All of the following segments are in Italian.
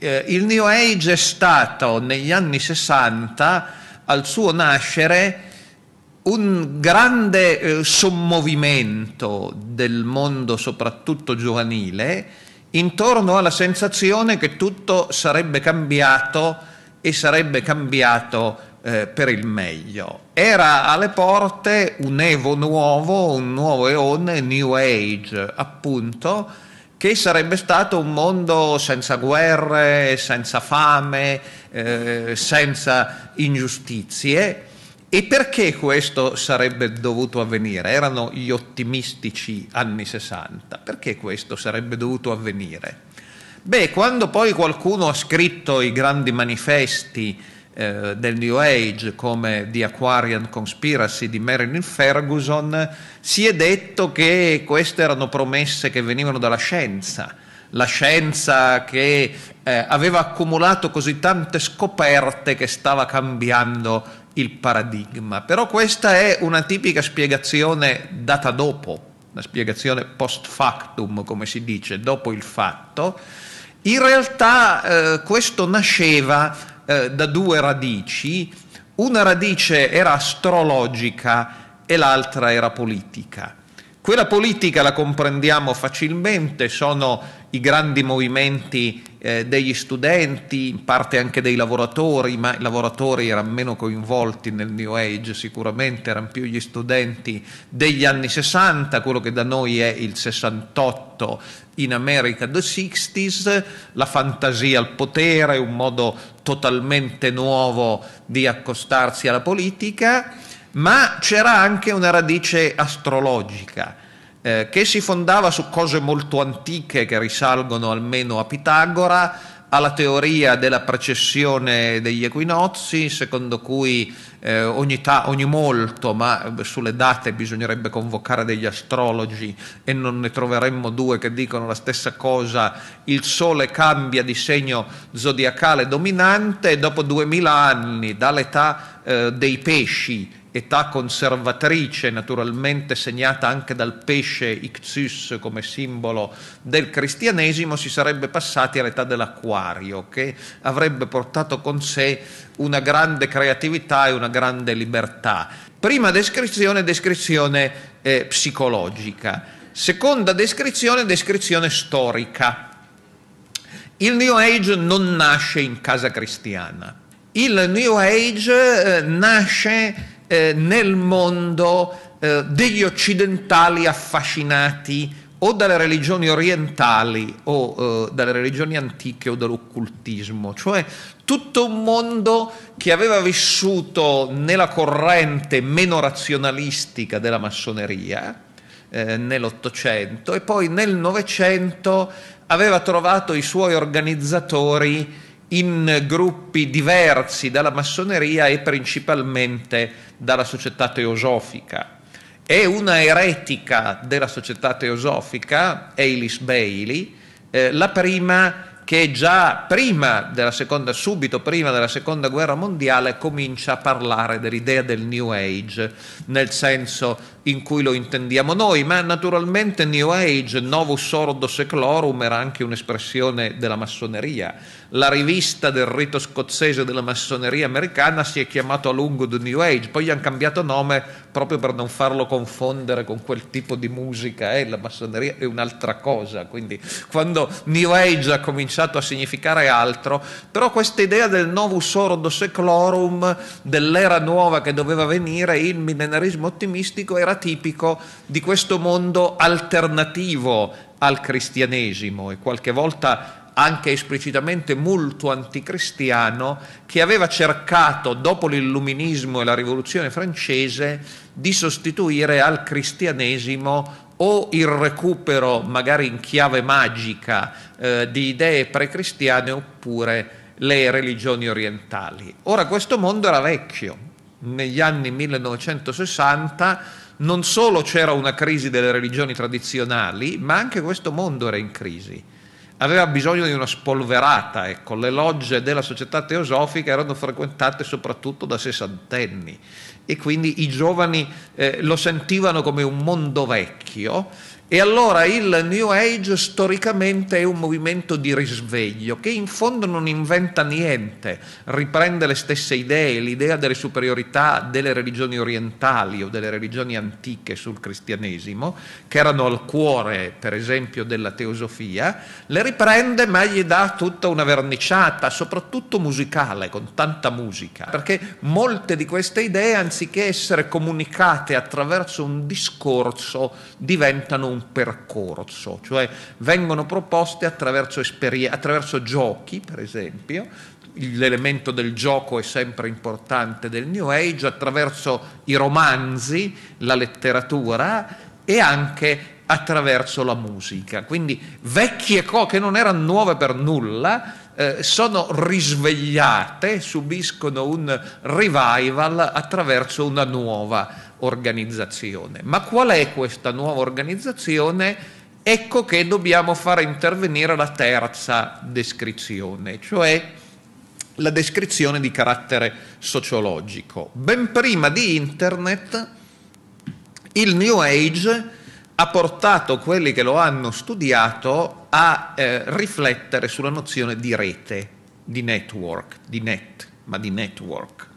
Eh, il New Age è stato negli anni 60, al suo nascere, un grande eh, sommovimento del mondo, soprattutto giovanile, intorno alla sensazione che tutto sarebbe cambiato e sarebbe cambiato eh, per il meglio. Era alle porte un Evo nuovo, un nuovo eone, New Age, appunto, che sarebbe stato un mondo senza guerre, senza fame, eh, senza ingiustizie. E perché questo sarebbe dovuto avvenire? Erano gli ottimistici anni 60. Perché questo sarebbe dovuto avvenire? Beh, quando poi qualcuno ha scritto i grandi manifesti eh, del New Age come The Aquarian Conspiracy di Marilyn Ferguson, si è detto che queste erano promesse che venivano dalla scienza, la scienza che eh, aveva accumulato così tante scoperte che stava cambiando il paradigma. Però questa è una tipica spiegazione data dopo, una spiegazione post factum, come si dice, dopo il fatto. In realtà eh, questo nasceva eh, da due radici, una radice era astrologica e l'altra era politica. Quella politica la comprendiamo facilmente, sono i grandi movimenti eh, degli studenti, in parte anche dei lavoratori, ma i lavoratori erano meno coinvolti nel New Age, sicuramente erano più gli studenti degli anni 60, quello che da noi è il 68 in America the 60s, la fantasia al potere, un modo totalmente nuovo di accostarsi alla politica ma c'era anche una radice astrologica eh, che si fondava su cose molto antiche che risalgono almeno a Pitagora, alla teoria della precessione degli equinozi, secondo cui eh, ogni, ta- ogni, molto, ma sulle date bisognerebbe convocare degli astrologi e non ne troveremmo due che dicono la stessa cosa, il Sole cambia di segno zodiacale dominante e dopo duemila anni dall'età eh, dei pesci età conservatrice naturalmente segnata anche dal pesce Ictus come simbolo del cristianesimo, si sarebbe passati all'età dell'acquario che avrebbe portato con sé una grande creatività e una grande libertà. Prima descrizione, descrizione eh, psicologica. Seconda descrizione, descrizione storica. Il New Age non nasce in casa cristiana. Il New Age eh, nasce eh, nel mondo eh, degli occidentali affascinati o dalle religioni orientali o eh, dalle religioni antiche o dall'occultismo, cioè tutto un mondo che aveva vissuto nella corrente meno razionalistica della massoneria eh, nell'Ottocento e poi nel Novecento aveva trovato i suoi organizzatori in gruppi diversi dalla massoneria e principalmente dalla società teosofica. È una eretica della società teosofica, Alice Bailey, eh, la prima che già prima della seconda, subito prima della seconda guerra mondiale comincia a parlare dell'idea del New Age, nel senso in cui lo intendiamo noi, ma naturalmente New Age, Novus Ordo Seclorum era anche un'espressione della massoneria. La rivista del rito scozzese della massoneria americana si è chiamata a lungo The New Age, poi hanno cambiato nome proprio per non farlo confondere con quel tipo di musica, eh? la massoneria è un'altra cosa, quindi quando New Age ha cominciato a significare altro, però questa idea del Novus Ordo Seclorum, dell'era nuova che doveva venire, il millenarismo ottimistico era tipico di questo mondo alternativo al cristianesimo e qualche volta anche esplicitamente molto anticristiano, che aveva cercato, dopo l'illuminismo e la rivoluzione francese, di sostituire al cristianesimo o il recupero, magari in chiave magica, eh, di idee precristiane oppure le religioni orientali. Ora questo mondo era vecchio. Negli anni 1960 non solo c'era una crisi delle religioni tradizionali, ma anche questo mondo era in crisi. Aveva bisogno di una spolverata, ecco, le logge della società teosofica erano frequentate soprattutto da sessantenni e quindi i giovani eh, lo sentivano come un mondo vecchio E allora il New Age storicamente è un movimento di risveglio che in fondo non inventa niente, riprende le stesse idee, l'idea delle superiorità delle religioni orientali o delle religioni antiche sul cristianesimo, che erano al cuore per esempio della teosofia, le riprende ma gli dà tutta una verniciata, soprattutto musicale, con tanta musica, perché molte di queste idee anziché essere comunicate attraverso un discorso diventano un un percorso, cioè vengono proposte attraverso, esperi- attraverso giochi, per esempio, l'elemento del gioco è sempre importante del New Age, attraverso i romanzi, la letteratura e anche attraverso la musica. Quindi vecchie cose che non erano nuove per nulla, eh, sono risvegliate, subiscono un revival attraverso una nuova organizzazione. Ma qual è questa nuova organizzazione? Ecco che dobbiamo fare intervenire la terza descrizione, cioè la descrizione di carattere sociologico. Ben prima di Internet il New Age ha portato quelli che lo hanno studiato a eh, riflettere sulla nozione di rete, di network, di net, ma di network.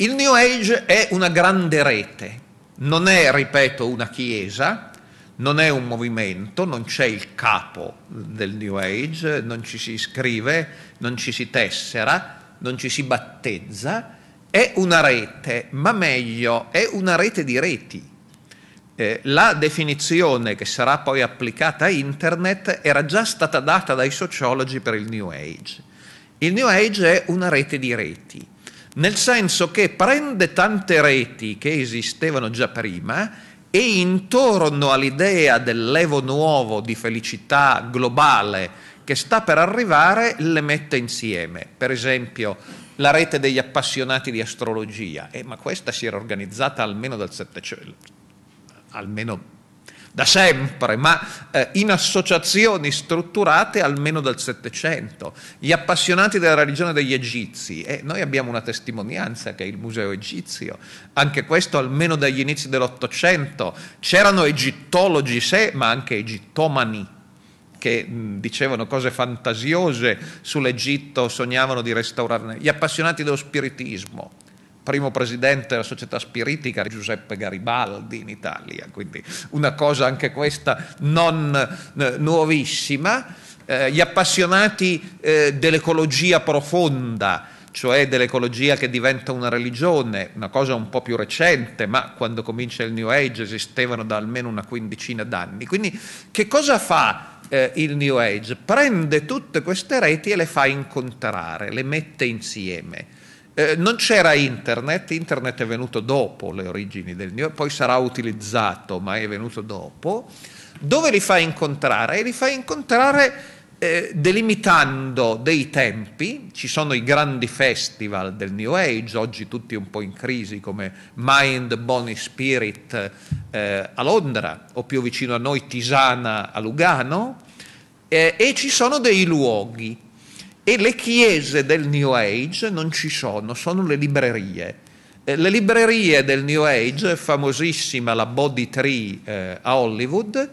Il New Age è una grande rete, non è, ripeto, una chiesa, non è un movimento, non c'è il capo del New Age, non ci si iscrive, non ci si tessera, non ci si battezza, è una rete, ma meglio, è una rete di reti. Eh, la definizione che sarà poi applicata a Internet era già stata data dai sociologi per il New Age. Il New Age è una rete di reti nel senso che prende tante reti che esistevano già prima e intorno all'idea dell'evo nuovo di felicità globale che sta per arrivare le mette insieme. Per esempio la rete degli appassionati di astrologia, eh, ma questa si era organizzata almeno dal Settecento, almeno da sempre, ma eh, in associazioni strutturate almeno dal Settecento. Gli appassionati della religione degli egizi, e noi abbiamo una testimonianza che è il Museo Egizio, anche questo almeno dagli inizi dell'Ottocento. C'erano egittologi sé, ma anche egittomani che dicevano cose fantasiose sull'Egitto, sognavano di restaurarne. Gli appassionati dello spiritismo, primo presidente della società spiritica Giuseppe Garibaldi in Italia, quindi una cosa anche questa non eh, nuovissima. Eh, gli appassionati eh, dell'ecologia profonda, cioè dell'ecologia che diventa una religione, una cosa un po' più recente, ma quando comincia il New Age esistevano da almeno una quindicina d'anni. Quindi che cosa fa eh, il New Age? Prende tutte queste reti e le fa incontrare, le mette insieme eh, non c'era internet, internet è venuto dopo le origini del New York, poi sarà utilizzato, ma è venuto dopo. Dove li fa incontrare? E li fa incontrare eh, delimitando dei tempi, ci sono i grandi festival del New Age, oggi tutti un po' in crisi come Mind, Body, Spirit eh, a Londra o più vicino a noi Tisana a Lugano, eh, e ci sono dei luoghi e le chiese del New Age non ci sono, sono le librerie. Eh, le librerie del New Age, famosissima la Body Tree eh, a Hollywood,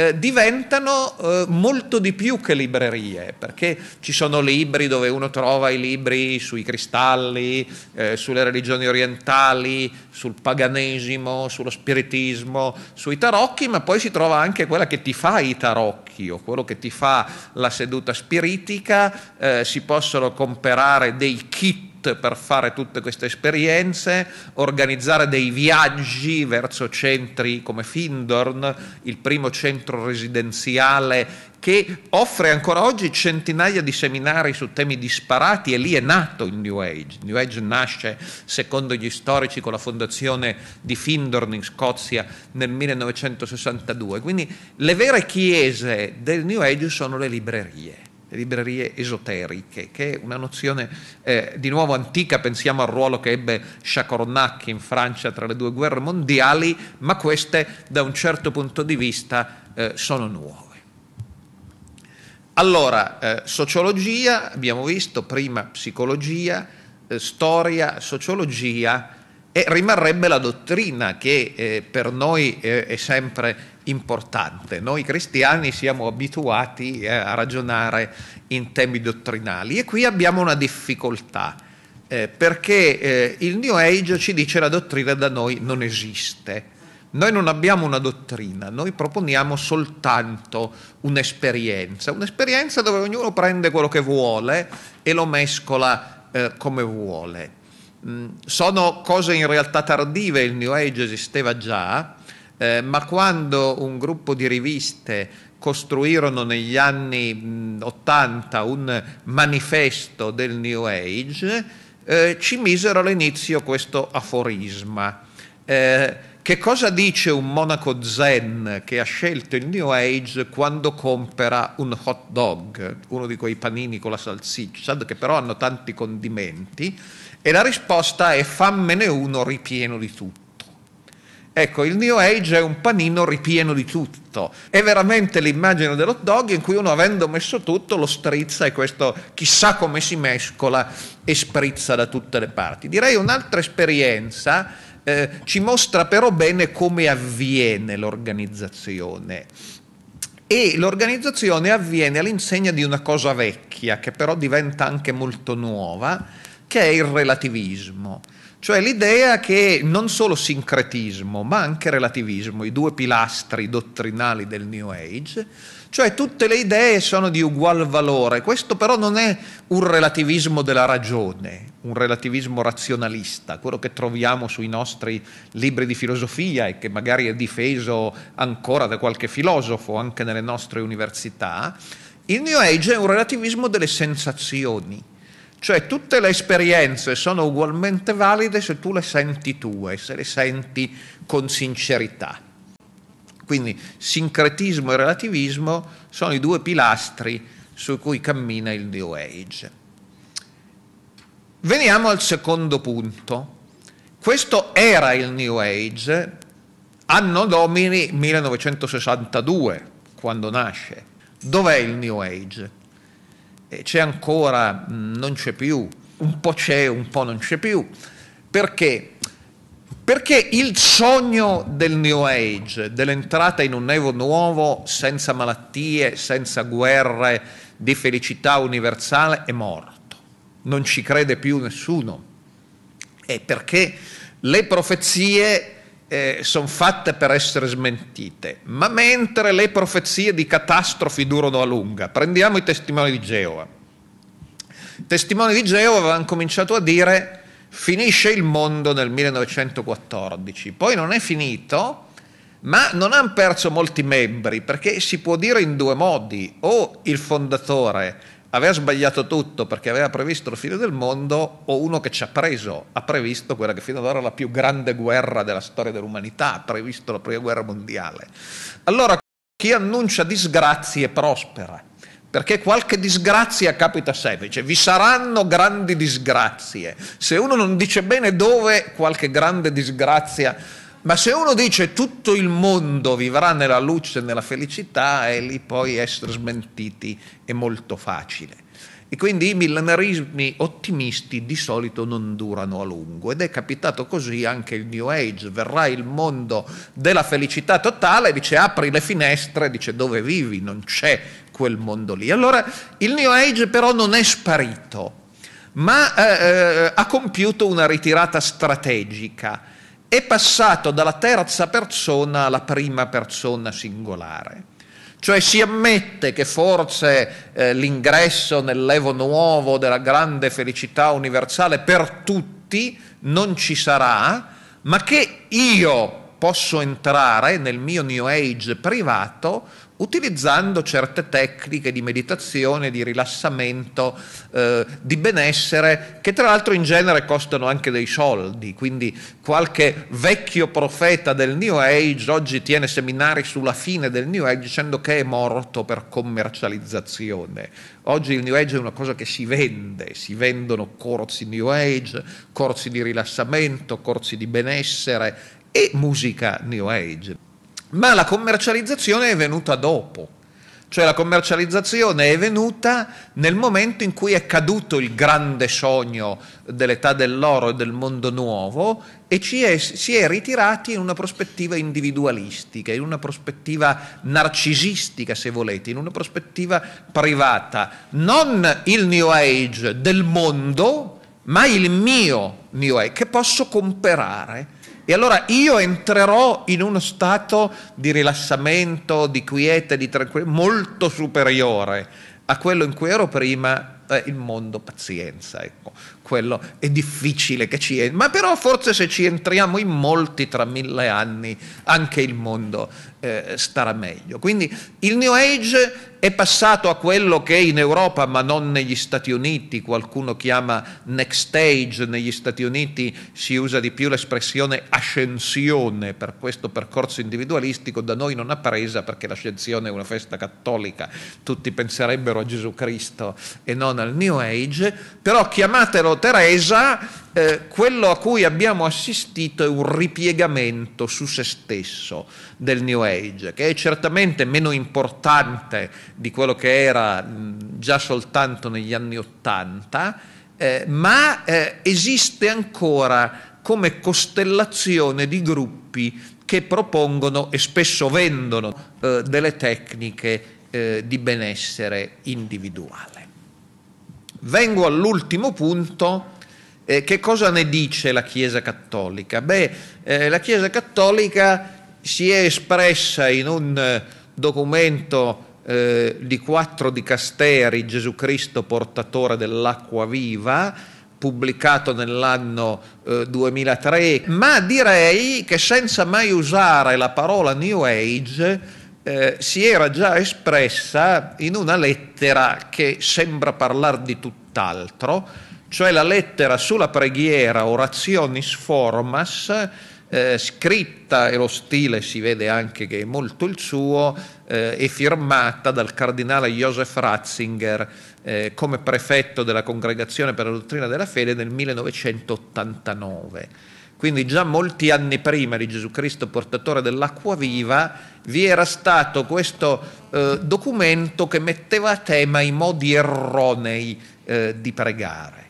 eh, diventano eh, molto di più che librerie, perché ci sono libri dove uno trova i libri sui cristalli, eh, sulle religioni orientali, sul paganesimo, sullo spiritismo, sui tarocchi, ma poi si trova anche quella che ti fa i tarocchi o quello che ti fa la seduta spiritica, eh, si possono comprare dei kit per fare tutte queste esperienze, organizzare dei viaggi verso centri come Findorn, il primo centro residenziale che offre ancora oggi centinaia di seminari su temi disparati e lì è nato il New Age. Il New Age nasce, secondo gli storici, con la fondazione di Findorn in Scozia nel 1962. Quindi le vere chiese del New Age sono le librerie librerie esoteriche, che è una nozione eh, di nuovo antica, pensiamo al ruolo che ebbe Chacornac in Francia tra le due guerre mondiali, ma queste da un certo punto di vista eh, sono nuove. Allora, eh, sociologia, abbiamo visto prima psicologia, eh, storia, sociologia, e rimarrebbe la dottrina che eh, per noi è sempre importante. Noi cristiani siamo abituati eh, a ragionare in temi dottrinali e qui abbiamo una difficoltà. Eh, perché eh, il New Age ci dice la dottrina da noi non esiste. Noi non abbiamo una dottrina, noi proponiamo soltanto un'esperienza, un'esperienza dove ognuno prende quello che vuole e lo mescola eh, come vuole. Mm, sono cose in realtà tardive, il New Age esisteva già, eh, ma quando un gruppo di riviste costruirono negli anni mh, 80 un manifesto del New Age, eh, ci misero all'inizio questo aforisma. Eh, che cosa dice un monaco zen che ha scelto il New Age quando compra un hot dog, uno di quei panini con la salsiccia, che però hanno tanti condimenti? E la risposta è fammene uno ripieno di tutto. Ecco, il New Age è un panino ripieno di tutto. È veramente l'immagine dell'hot dog in cui uno, avendo messo tutto, lo strizza e questo chissà come si mescola e sprizza da tutte le parti. Direi un'altra esperienza eh, ci mostra però bene come avviene l'organizzazione. E l'organizzazione avviene all'insegna di una cosa vecchia, che però diventa anche molto nuova, che è il relativismo. Cioè l'idea che non solo sincretismo, ma anche relativismo, i due pilastri dottrinali del New Age, cioè tutte le idee sono di ugual valore. Questo però non è un relativismo della ragione, un relativismo razionalista, quello che troviamo sui nostri libri di filosofia e che magari è difeso ancora da qualche filosofo anche nelle nostre università. Il New Age è un relativismo delle sensazioni cioè tutte le esperienze sono ugualmente valide se tu le senti tue, se le senti con sincerità. Quindi sincretismo e relativismo sono i due pilastri su cui cammina il New Age. Veniamo al secondo punto. Questo era il New Age anno domini 1962, quando nasce. Dov'è il New Age? C'è ancora, mm, non c'è più, un po' c'è, un po' non c'è più. Perché? Perché il sogno del New Age, dell'entrata in un evo nuovo, senza malattie, senza guerre, di felicità universale, è morto. Non ci crede più nessuno. E perché le profezie eh, sono fatte per essere smentite, ma mentre le profezie di catastrofi durano a lunga, prendiamo i testimoni di Geova. I testimoni di Geova avevano cominciato a dire finisce il mondo nel 1914, poi non è finito, ma non hanno perso molti membri, perché si può dire in due modi, o il fondatore aveva sbagliato tutto perché aveva previsto la fine del mondo o uno che ci ha preso, ha previsto quella che fino ad ora è la più grande guerra della storia dell'umanità, ha previsto la prima guerra mondiale. Allora chi annuncia disgrazie prospera, perché qualche disgrazia capita sempre, cioè vi saranno grandi disgrazie. Se uno non dice bene dove qualche grande disgrazia ma se uno dice tutto il mondo vivrà nella luce e nella felicità, e lì poi essere smentiti è molto facile. E quindi i millenarismi ottimisti di solito non durano a lungo ed è capitato così anche il New Age, verrà il mondo della felicità totale, dice apri le finestre, dice dove vivi, non c'è quel mondo lì. Allora il New Age però non è sparito, ma eh, eh ha compiuto una ritirata strategica è passato dalla terza persona alla prima persona singolare. Cioè si ammette che forse eh, l'ingresso nell'evo nuovo della grande felicità universale per tutti non ci sarà, ma che io posso entrare nel mio New Age privato utilizzando certe tecniche di meditazione, di rilassamento, eh, di benessere, che tra l'altro in genere costano anche dei soldi, quindi qualche vecchio profeta del New Age oggi tiene seminari sulla fine del New Age dicendo che è morto per commercializzazione. Oggi il New Age è una cosa che si vende, si vendono corsi New Age, corsi di rilassamento, corsi di benessere e musica New Age. Ma la commercializzazione è venuta dopo, Cioè la commercializzazione è venuta nel momento in cui è caduto il grande sogno dell'età dell'oro e del mondo nuovo e è, si è ritirati in una prospettiva individualistica, in una prospettiva narcisistica se volete, in una prospettiva privata. Non il New Age del mondo, ma il mio New Age che posso comperare e allora io entrerò in uno stato di rilassamento, di quiete, di tranquillità molto superiore a quello in cui ero prima, il mondo pazienza, ecco, quello è difficile che ci entri, ma però forse se ci entriamo in molti tra mille anni anche il mondo eh, starà meglio. Quindi il New Age è passato a quello che in Europa, ma non negli Stati Uniti, qualcuno chiama next stage, negli Stati Uniti si usa di più l'espressione ascensione. Per questo percorso individualistico, da noi non ha presa perché l'ascensione è una festa cattolica, tutti penserebbero a Gesù Cristo e non al New Age, però chiamatelo Teresa eh, quello a cui abbiamo assistito è un ripiegamento su se stesso del New Age, che è certamente meno importante di quello che era mh, già soltanto negli anni Ottanta, eh, ma eh, esiste ancora come costellazione di gruppi che propongono e spesso vendono eh, delle tecniche eh, di benessere individuale. Vengo all'ultimo punto eh, che cosa ne dice la Chiesa Cattolica? Beh, eh, la Chiesa Cattolica si è espressa in un eh, documento eh, di quattro dicasteri, Gesù Cristo portatore dell'acqua viva, pubblicato nell'anno eh, 2003, ma direi che senza mai usare la parola New Age eh, si era già espressa in una lettera che sembra parlare di tutt'altro, cioè la lettera sulla preghiera Orationis Formas, eh, scritta e lo stile si vede anche che è molto il suo, eh, e firmata dal cardinale Joseph Ratzinger eh, come prefetto della Congregazione per la Dottrina della Fede nel 1989. Quindi già molti anni prima di Gesù Cristo portatore dell'acqua viva vi era stato questo eh, documento che metteva a tema i modi erronei eh, di pregare.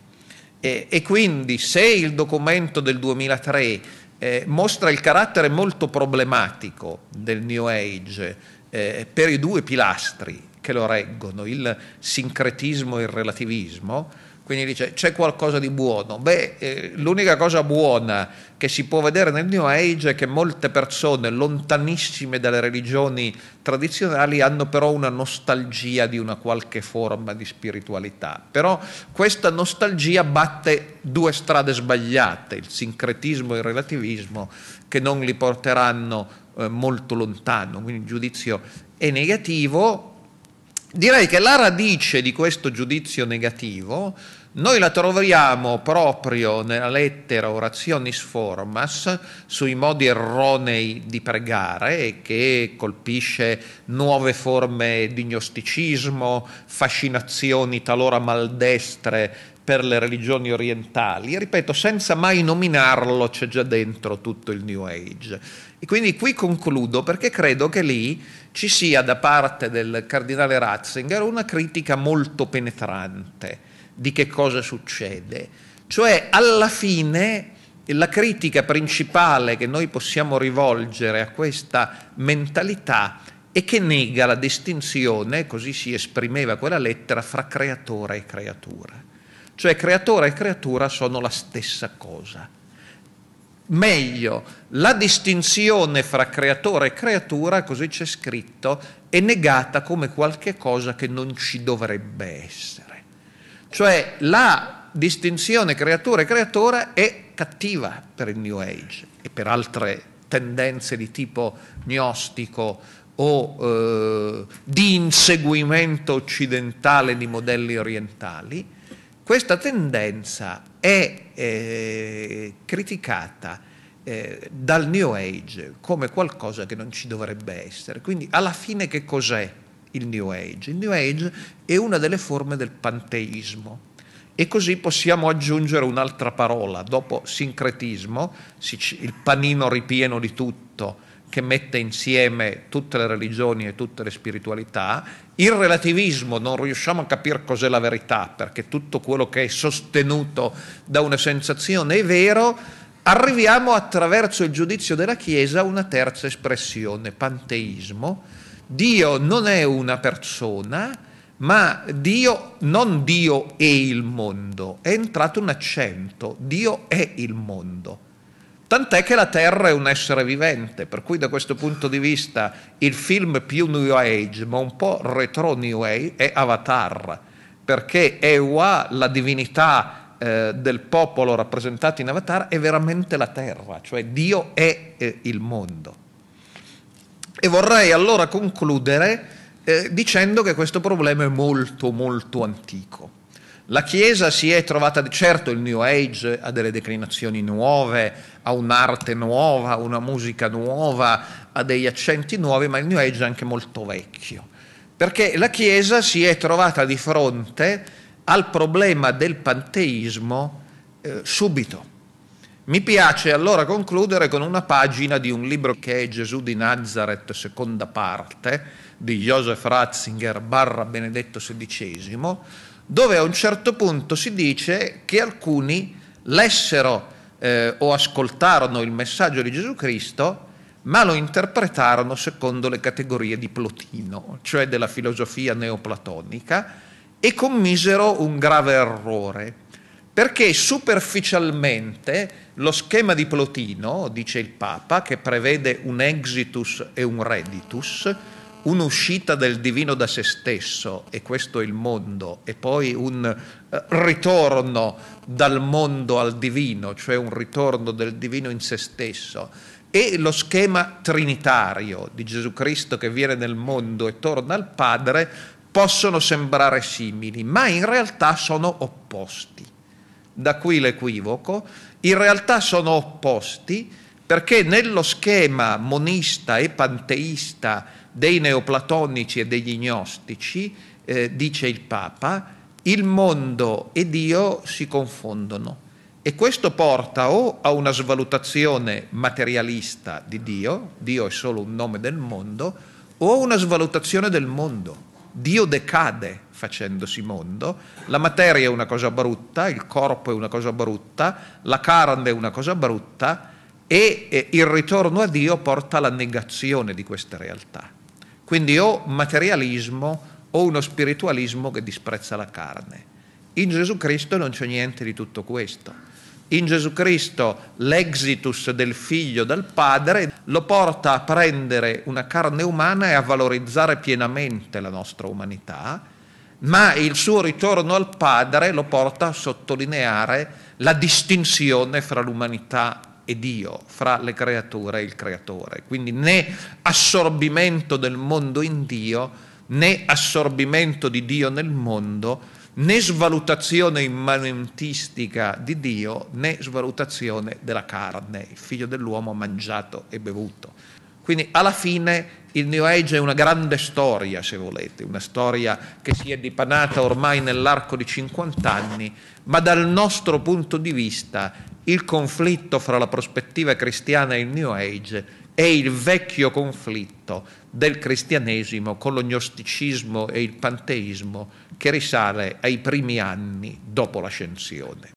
E, e quindi se il documento del 2003 eh, mostra il carattere molto problematico del New Age eh, per i due pilastri che lo reggono, il sincretismo e il relativismo, quindi dice c'è qualcosa di buono. Beh, eh, l'unica cosa buona che si può vedere nel New Age è che molte persone lontanissime dalle religioni tradizionali hanno però una nostalgia di una qualche forma di spiritualità. Però questa nostalgia batte due strade sbagliate, il sincretismo e il relativismo, che non li porteranno eh, molto lontano, quindi il giudizio è negativo. Direi che la radice di questo giudizio negativo noi la troviamo proprio nella lettera Orationis Formas sui modi erronei di pregare che colpisce nuove forme di gnosticismo, fascinazioni talora maldestre per le religioni orientali. Ripeto, senza mai nominarlo c'è già dentro tutto il New Age. E quindi qui concludo perché credo che lì ci sia da parte del cardinale Ratzinger una critica molto penetrante di che cosa succede. Cioè, alla fine, la critica principale che noi possiamo rivolgere a questa mentalità è che nega la distinzione, così si esprimeva quella lettera, fra creatore e creatura. Cioè creatore e creatura sono la stessa cosa. Meglio, la distinzione fra creatore e creatura, così c'è scritto, è negata come qualche cosa che non ci dovrebbe essere. Cioè la distinzione creatore creatura è cattiva per il New Age e per altre tendenze di tipo gnostico o eh, di inseguimento occidentale di modelli orientali, questa tendenza è eh, criticata eh, dal New Age come qualcosa che non ci dovrebbe essere. Quindi alla fine che cos'è il New Age. Il New Age è una delle forme del panteismo. E così possiamo aggiungere un'altra parola, dopo sincretismo, il panino ripieno di tutto, che mette insieme tutte le religioni e tutte le spiritualità. Il relativismo non riusciamo a capire cos'è la verità, perché tutto quello che è sostenuto da una sensazione è vero. Arriviamo attraverso il giudizio della Chiesa a una terza espressione, panteismo. Dio non è una persona, ma Dio, non Dio è il mondo, è entrato un accento, Dio è il mondo. Tant'è che la Terra è un essere vivente, per cui da questo punto di vista il film più New Age, ma un po' retro New Age, è Avatar, perché Ewa, la divinità eh, del popolo rappresentata in Avatar, è veramente la Terra, cioè Dio è eh, il mondo. E vorrei allora concludere eh, dicendo che questo problema è molto molto antico. La Chiesa si è trovata, certo il New Age ha delle declinazioni nuove, ha un'arte nuova, una musica nuova, ha degli accenti nuovi, ma il New Age è anche molto vecchio, perché la Chiesa si è trovata di fronte al problema del panteismo eh, subito. Mi piace allora concludere con una pagina di un libro che è Gesù di Nazareth, seconda parte, di Joseph Ratzinger barra Benedetto XVI, dove a un certo punto si dice che alcuni lessero eh, o ascoltarono il messaggio di Gesù Cristo, ma lo interpretarono secondo le categorie di Plotino, cioè della filosofia neoplatonica, e commisero un grave errore, perché superficialmente lo schema di Plotino, dice il Papa, che prevede un exitus e un reditus, un'uscita del divino da se stesso, e questo è il mondo, e poi un eh, ritorno dal mondo al divino, cioè un ritorno del divino in se stesso, e lo schema trinitario di Gesù Cristo che viene nel mondo e torna al Padre, possono sembrare simili, ma in realtà sono opposti. Da qui l'equivoco, in realtà sono opposti perché nello schema monista e panteista dei neoplatonici e degli gnostici, eh, dice il Papa, il mondo e Dio si confondono e questo porta o a una svalutazione materialista di Dio, Dio è solo un nome del mondo, o a una svalutazione del mondo. Dio decade facendosi mondo, la materia è una cosa brutta, il corpo è una cosa brutta, la carne è una cosa brutta e il ritorno a Dio porta alla negazione di queste realtà. Quindi o materialismo o uno spiritualismo che disprezza la carne. In Gesù Cristo non c'è niente di tutto questo. In Gesù Cristo l'exitus del figlio dal padre lo porta a prendere una carne umana e a valorizzare pienamente la nostra umanità, ma il suo ritorno al padre lo porta a sottolineare la distinzione fra l'umanità e Dio, fra le creature e il creatore. Quindi né assorbimento del mondo in Dio, né assorbimento di Dio nel mondo, né svalutazione immanentistica di Dio, né svalutazione della carne, il figlio dell'uomo mangiato e bevuto. Quindi alla fine il New Age è una grande storia, se volete, una storia che si è dipanata ormai nell'arco di 50 anni, ma dal nostro punto di vista il conflitto fra la prospettiva cristiana e il New Age è il vecchio conflitto del cristianesimo con lo gnosticismo e il panteismo che risale ai primi anni dopo l'ascensione.